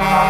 Bye.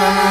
Bye.